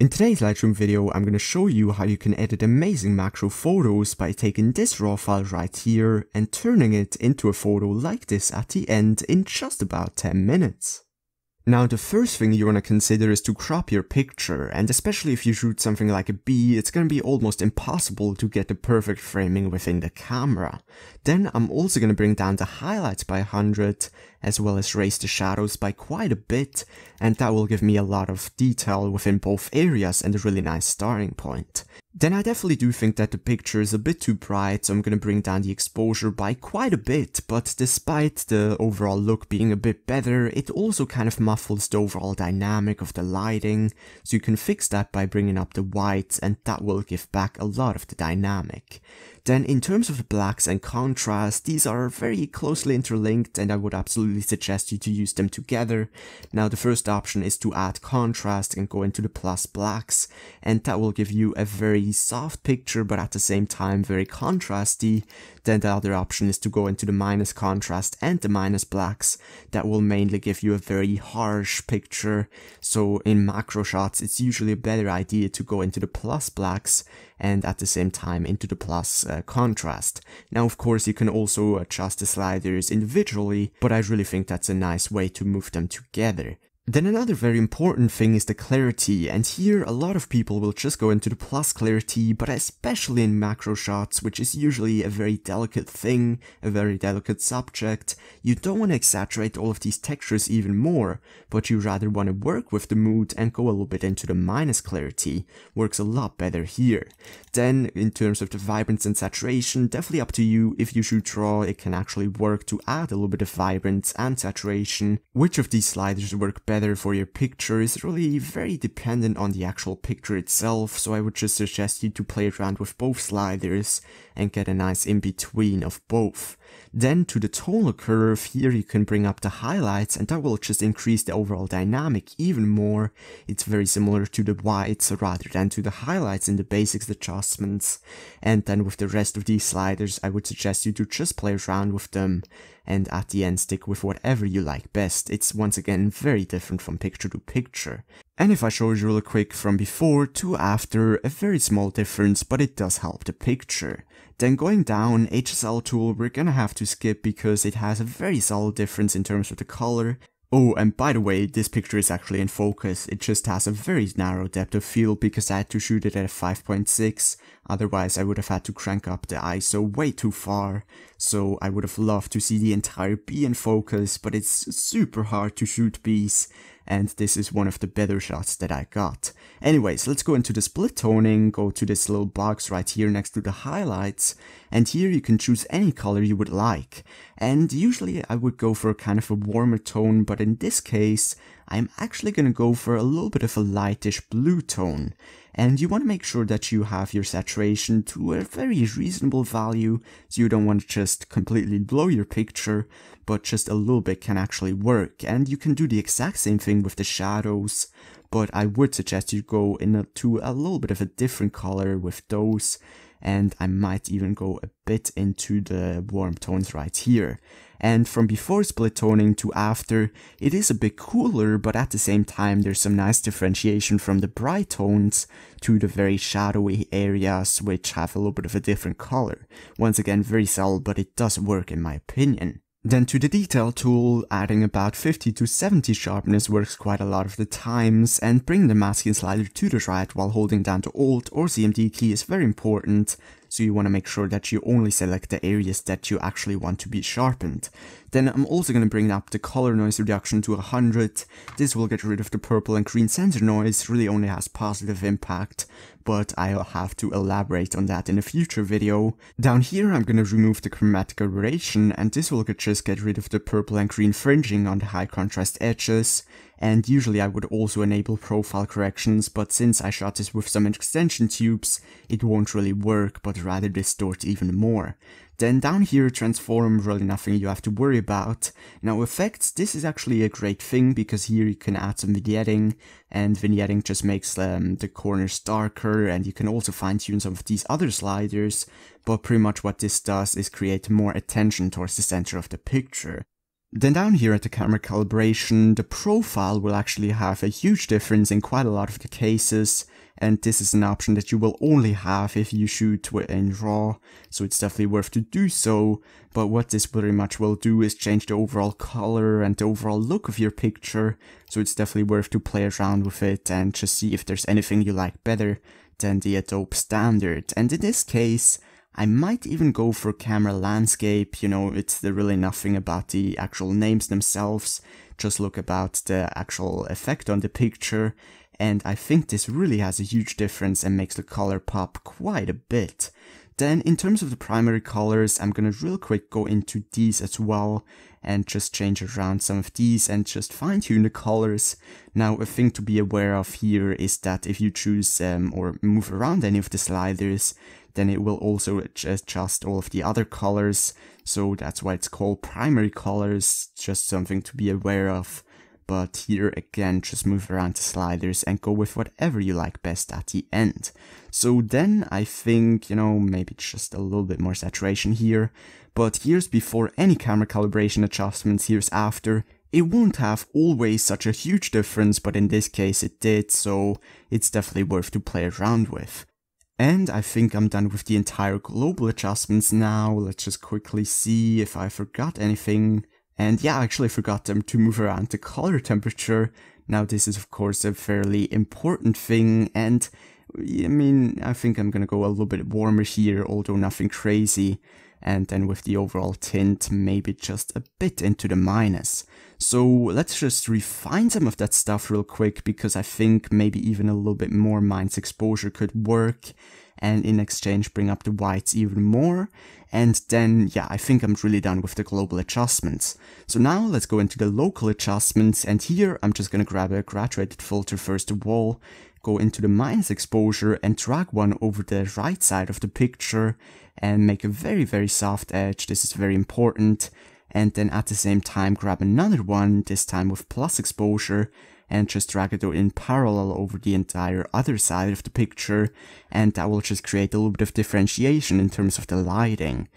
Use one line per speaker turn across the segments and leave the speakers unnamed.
In today's Lightroom video, I'm going to show you how you can edit amazing macro photos by taking this raw file right here and turning it into a photo like this at the end in just about 10 minutes. Now the first thing you want to consider is to crop your picture and especially if you shoot something like a bee it's going to be almost impossible to get the perfect framing within the camera. Then I'm also going to bring down the highlights by 100 as well as raise the shadows by quite a bit and that will give me a lot of detail within both areas and a really nice starting point. Then I definitely do think that the picture is a bit too bright, so I'm gonna bring down the exposure by quite a bit, but despite the overall look being a bit better, it also kind of muffles the overall dynamic of the lighting, so you can fix that by bringing up the whites and that will give back a lot of the dynamic. Then in terms of blacks and contrast, these are very closely interlinked and I would absolutely suggest you to use them together. Now the first option is to add contrast and go into the plus blacks and that will give you a very soft picture but at the same time very contrasty. Then the other option is to go into the minus contrast and the minus blacks. That will mainly give you a very harsh picture. So in macro shots, it's usually a better idea to go into the plus blacks and at the same time into the plus uh, contrast. Now of course you can also adjust the sliders individually, but I really think that's a nice way to move them together. Then another very important thing is the clarity, and here a lot of people will just go into the plus clarity, but especially in macro shots, which is usually a very delicate thing, a very delicate subject, you don't want to exaggerate all of these textures even more, but you rather want to work with the mood and go a little bit into the minus clarity, works a lot better here. Then, in terms of the vibrance and saturation, definitely up to you, if you shoot raw, it can actually work to add a little bit of vibrance and saturation, which of these sliders work better for your picture is really very dependent on the actual picture itself, so I would just suggest you to play around with both sliders and get a nice in-between of both. Then to the tonal curve, here you can bring up the highlights and that will just increase the overall dynamic even more. It's very similar to the whites rather than to the highlights in the basics adjustments. And then with the rest of these sliders, I would suggest you to just play around with them and at the end stick with whatever you like best. It's once again very different from picture to picture. And if I show you real quick from before to after, a very small difference, but it does help the picture. Then going down, HSL tool we're gonna have to skip because it has a very solid difference in terms of the color. Oh, and by the way, this picture is actually in focus, it just has a very narrow depth of field because I had to shoot it at 5.6, otherwise I would have had to crank up the ISO way too far, so I would have loved to see the entire bee in focus, but it's super hard to shoot bees, and this is one of the better shots that I got. Anyways, let's go into the split toning, go to this little box right here next to the highlights, and here you can choose any color you would like. And usually I would go for kind of a warmer tone, but in this case, I'm actually gonna go for a little bit of a lightish blue tone. And you want to make sure that you have your saturation to a very reasonable value, so you don't want to just completely blow your picture, but just a little bit can actually work. And you can do the exact same thing with the shadows, but I would suggest you go into a little bit of a different color with those and I might even go a bit into the warm tones right here. And from before split toning to after, it is a bit cooler, but at the same time there's some nice differentiation from the bright tones to the very shadowy areas which have a little bit of a different color. Once again, very subtle, but it does work in my opinion. Then to the detail tool, adding about 50 to 70 sharpness works quite a lot of the times, and bring the masking slider to the right while holding down the Alt or CMD key is very important, so you want to make sure that you only select the areas that you actually want to be sharpened. Then I'm also going to bring up the color noise reduction to 100. This will get rid of the purple and green sensor noise, really only has positive impact, but I'll have to elaborate on that in a future video. Down here I'm going to remove the chromatic aberration and this will just get rid of the purple and green fringing on the high contrast edges and usually I would also enable profile corrections, but since I shot this with some extension tubes, it won't really work, but rather distort even more. Then down here, transform, really nothing you have to worry about. Now effects, this is actually a great thing, because here you can add some vignetting, and vignetting just makes um, the corners darker, and you can also fine tune some of these other sliders, but pretty much what this does is create more attention towards the center of the picture. Then down here at the camera calibration, the profile will actually have a huge difference in quite a lot of the cases, and this is an option that you will only have if you shoot in RAW, so it's definitely worth to do so, but what this very much will do is change the overall color and the overall look of your picture, so it's definitely worth to play around with it and just see if there's anything you like better than the Adobe standard, and in this case, I might even go for camera landscape, you know, it's really nothing about the actual names themselves, just look about the actual effect on the picture, and I think this really has a huge difference and makes the color pop quite a bit. Then in terms of the primary colors, I'm gonna real quick go into these as well and just change around some of these and just fine tune the colors. Now a thing to be aware of here is that if you choose um, or move around any of the sliders, then it will also adjust all of the other colors. So that's why it's called primary colors, just something to be aware of. But here again, just move around the sliders and go with whatever you like best at the end. So then I think, you know, maybe just a little bit more saturation here. But here's before any camera calibration adjustments, here's after. It won't have always such a huge difference, but in this case it did, so it's definitely worth to play around with. And I think I'm done with the entire global adjustments now. Let's just quickly see if I forgot anything. And yeah, I actually forgot them to move around the color temperature. Now this is of course a fairly important thing and I mean, I think I'm gonna go a little bit warmer here, although nothing crazy. And then with the overall tint, maybe just a bit into the minus. So let's just refine some of that stuff real quick because I think maybe even a little bit more minus exposure could work and in exchange bring up the whites even more. And then, yeah, I think I'm really done with the global adjustments. So now let's go into the local adjustments and here I'm just gonna grab a graduated filter first of all, go into the minus exposure and drag one over the right side of the picture and make a very very soft edge, this is very important. And then at the same time grab another one, this time with plus exposure, and just drag it in parallel over the entire other side of the picture, and that will just create a little bit of differentiation in terms of the lighting.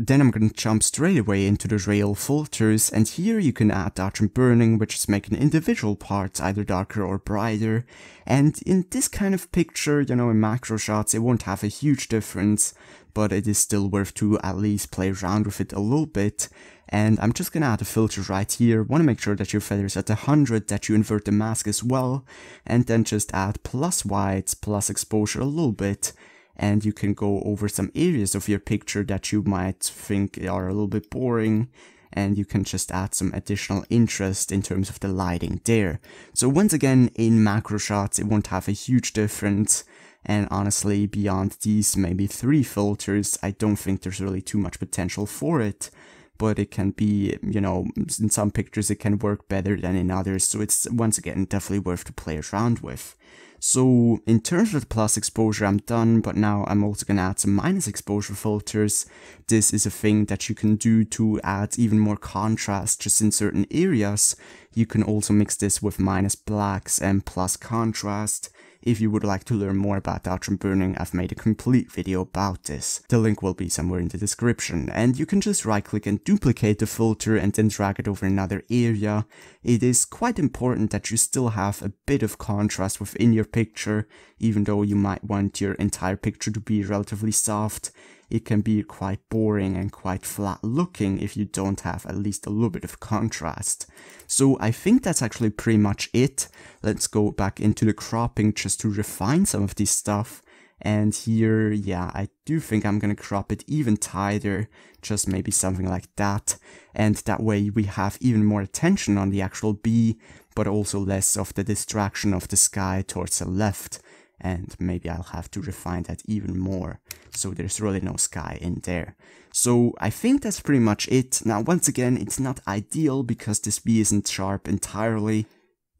Then I'm going to jump straight away into the radial filters and here you can add dodge and burning which is making individual parts either darker or brighter. And in this kind of picture, you know, in macro shots it won't have a huge difference but it is still worth to at least play around with it a little bit. And I'm just gonna add a filter right here, wanna make sure that your feather is at 100, that you invert the mask as well, and then just add plus whites, plus exposure a little bit, and you can go over some areas of your picture that you might think are a little bit boring and you can just add some additional interest in terms of the lighting there. So once again, in macro shots, it won't have a huge difference. And honestly, beyond these maybe three filters, I don't think there's really too much potential for it. But it can be, you know, in some pictures it can work better than in others. So it's once again definitely worth to play around with. So in terms of the plus exposure, I'm done, but now I'm also gonna add some minus exposure filters. This is a thing that you can do to add even more contrast just in certain areas. You can also mix this with minus blacks and plus contrast. If you would like to learn more about Dark Burning, I've made a complete video about this. The link will be somewhere in the description, and you can just right click and duplicate the filter and then drag it over another area. It is quite important that you still have a bit of contrast within your picture, even though you might want your entire picture to be relatively soft it can be quite boring and quite flat looking if you don't have at least a little bit of contrast. So I think that's actually pretty much it. Let's go back into the cropping just to refine some of this stuff. And here, yeah, I do think I'm gonna crop it even tighter, just maybe something like that. And that way we have even more attention on the actual bee, but also less of the distraction of the sky towards the left and maybe I'll have to refine that even more so there's really no sky in there. So I think that's pretty much it. Now once again it's not ideal because this bee isn't sharp entirely.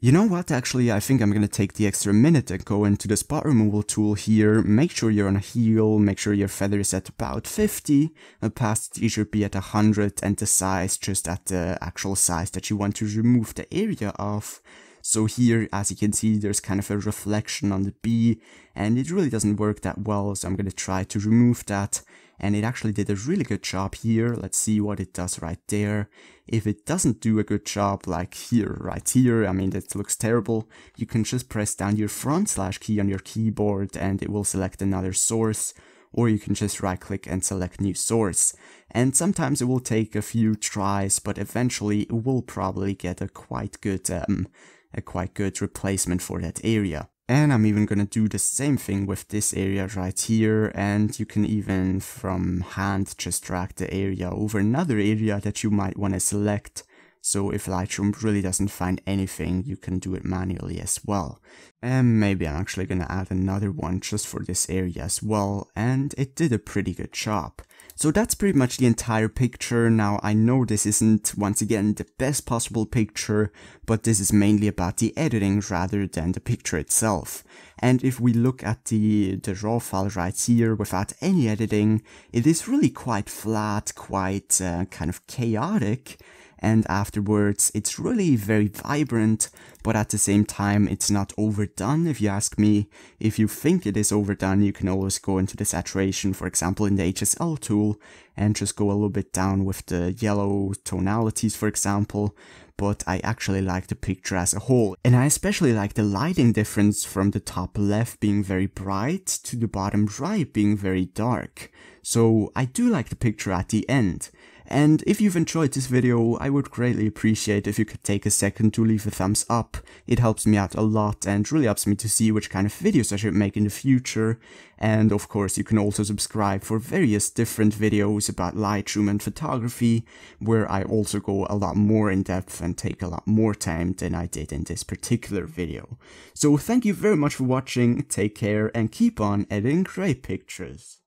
You know what, actually I think I'm gonna take the extra minute and go into the spot removal tool here, make sure you're on a heal, make sure your feather is at about 50, the opacity should be at 100 and the size just at the actual size that you want to remove the area of. So here, as you can see, there's kind of a reflection on the bee and it really doesn't work that well, so I'm going to try to remove that. and it actually did a really good job here. Let's see what it does right there. If it doesn't do a good job like here, right here, I mean that looks terrible, you can just press down your front slash key on your keyboard and it will select another source or you can just right click and select new source. And sometimes it will take a few tries, but eventually it will probably get a quite good, um, a quite good replacement for that area. And I'm even gonna do the same thing with this area right here and you can even from hand just drag the area over another area that you might want to select so if Lightroom really doesn't find anything, you can do it manually as well. And maybe I'm actually gonna add another one just for this area as well, and it did a pretty good job. So that's pretty much the entire picture. Now I know this isn't, once again, the best possible picture, but this is mainly about the editing rather than the picture itself. And if we look at the, the raw file right here without any editing, it is really quite flat, quite uh, kind of chaotic, and afterwards it's really very vibrant, but at the same time it's not overdone if you ask me. If you think it is overdone, you can always go into the saturation, for example in the HSL tool, and just go a little bit down with the yellow tonalities, for example, but I actually like the picture as a whole. And I especially like the lighting difference from the top left being very bright to the bottom right being very dark. So I do like the picture at the end. And if you've enjoyed this video, I would greatly appreciate if you could take a second to leave a thumbs up. It helps me out a lot and really helps me to see which kind of videos I should make in the future. And of course, you can also subscribe for various different videos about Lightroom and photography, where I also go a lot more in depth and take a lot more time than I did in this particular video. So thank you very much for watching, take care and keep on editing great pictures.